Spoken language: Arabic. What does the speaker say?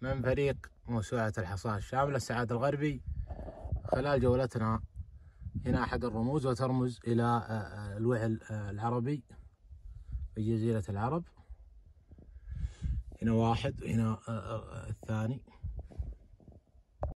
من فريق موسوعة الحصان. الشاملة السعاد الغربي خلال جولتنا هنا أحد الرموز وترمز إلى آه، آه، الوعل آه، العربي في جزيرة العرب. هنا واحد وهنا الثاني.